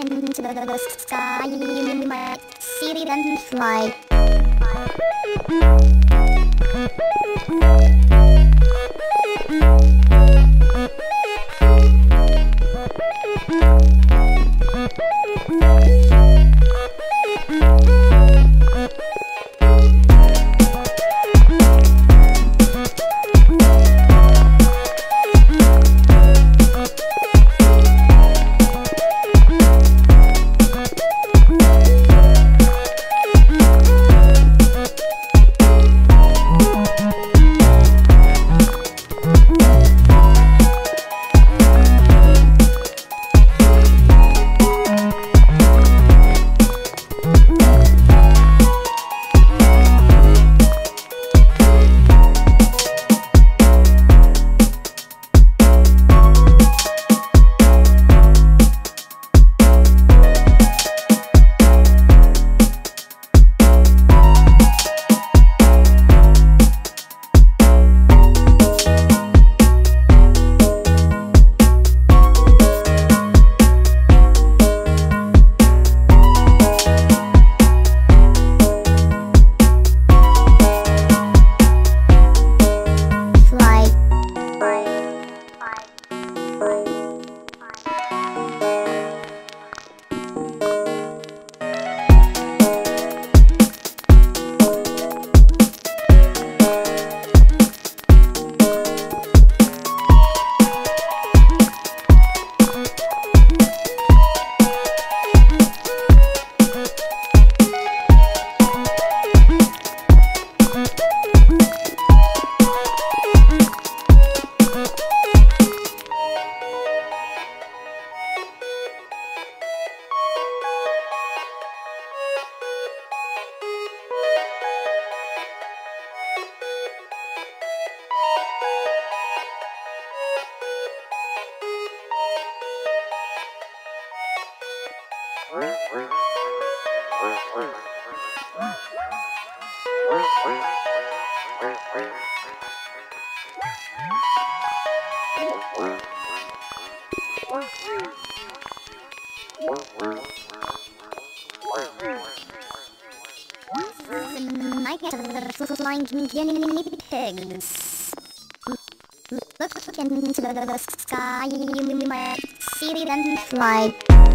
into the sky, you might see fly. Fly. Pigs. Looking into the sky, you might see them fly.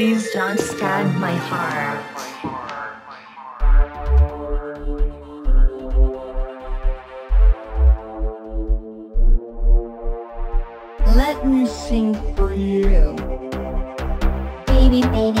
Please don't stab my heart. Let me sing for you. Baby, baby.